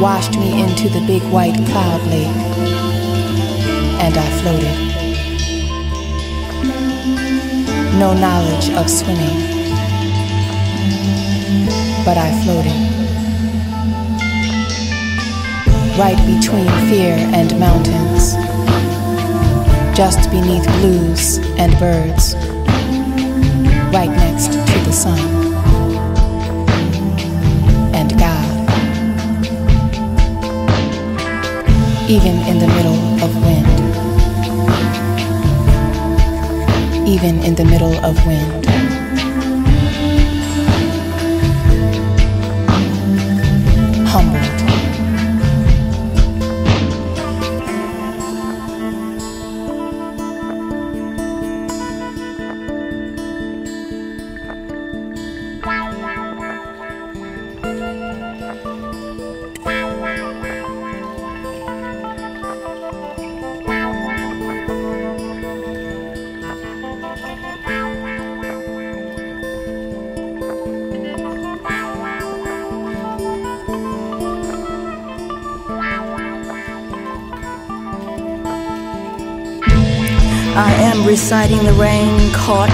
washed me into the big white cloud lake, and I floated. No knowledge of swimming, but I floated. Right between fear and mountains, just beneath blues and birds, right next to the sun. Even in the middle of wind. Even in the middle of wind. Humbled. I am reciting the rain caught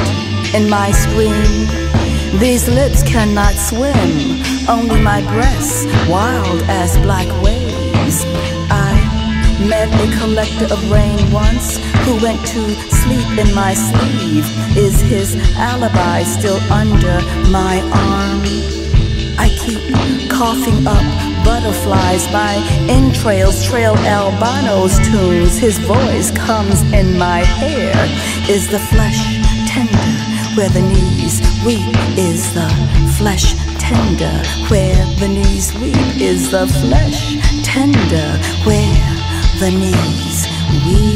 in my stream. These lips cannot swim, only my breasts wild as black waves. I met a collector of rain once who went to sleep in my sleeve. Is his alibi still under my arm? I keep coughing up butterflies, my entrails trail albino's tunes. His voice comes in my hair. Is the flesh tender where the knees weep? Is the flesh tender where the knees weep? Is the flesh tender where the knees weep?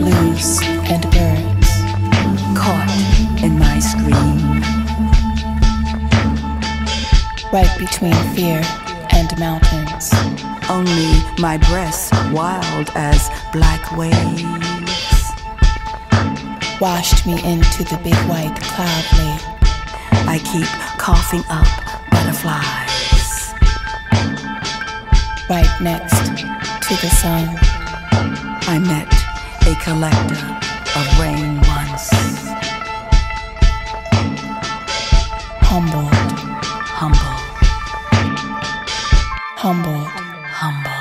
And birds caught in my scream. Right between fear and mountains. Only my breasts wild as black waves. Washed me into the big white cloud lake. I keep coughing up butterflies. Right next to the sun. I met a collector of rain once. Humbled, humble, humbled, humble, humble.